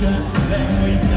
than we can.